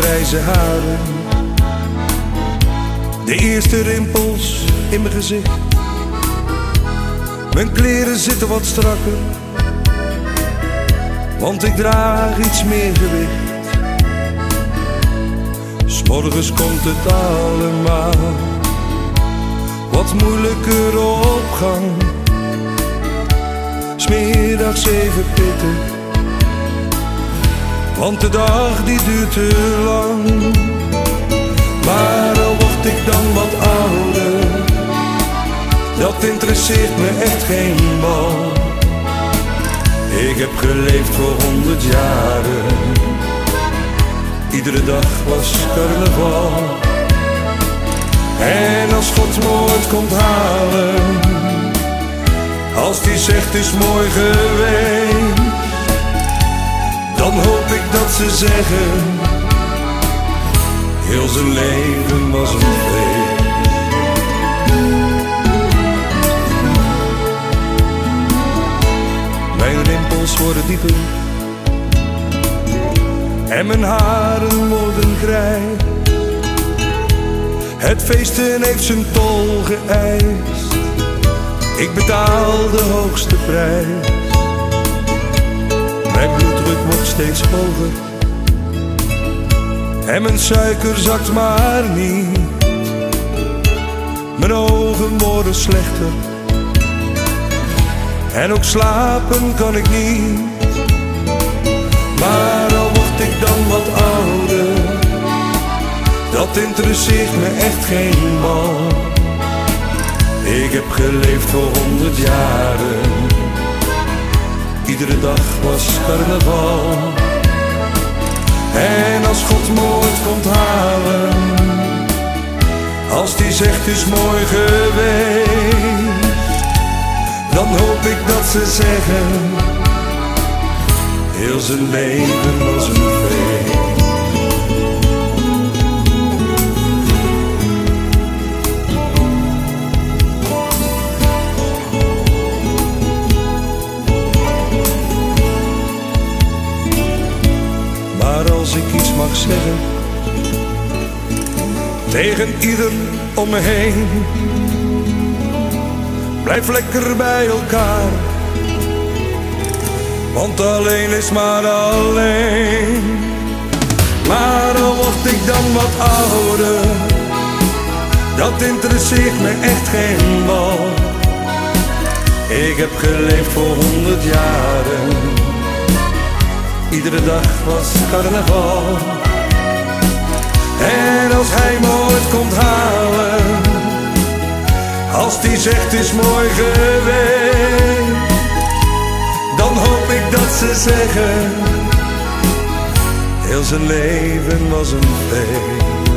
grijze haren. De eerste rimpels in mijn gezicht. Mijn kleren zitten wat strakker, want ik draag iets meer gewicht. S'morgens komt het allemaal wat moeilijker op gang. Smiddags even pitten, want de dag die duurt te lang. Maar al word ik dan wat ouder, dat interesseert me echt geen bal. Ik heb geleefd voor honderd jaren, iedere dag was carnaval. En als God nooit komt halen, als die zegt is mooi geweest, dat ze zeggen, heel zijn leven was een feest. Mijn rimpels worden dieper en mijn haren worden grijs. Het feesten heeft zijn tol geëist. Ik betaal de hoogste prijs. Steeds hoger. En mijn suiker zakt maar niet. Mijn ogen worden slechter. En ook slapen kan ik niet. Maar al word ik dan wat ouder dat interesseert me echt geen bal. Ik heb geleefd voor honderd iedere dag was carnaval. En als God nooit komt halen, als die zegt is mooi geweest, dan hoop ik dat ze zeggen, heel zijn leven was een als ik iets mag zeggen tegen ieder om me heen, blijf lekker bij elkaar. Want alleen is maar alleen. Maar al word ik dan wat ouder, dat interesseert me echt geen bal. Ik heb geleefd voor honderd jaren iedere dag was carnaval. En als hij nooit komt halen, als die zegt is mooi geweest, dan hoop ik dat ze zeggen, heel zijn leven was een feest.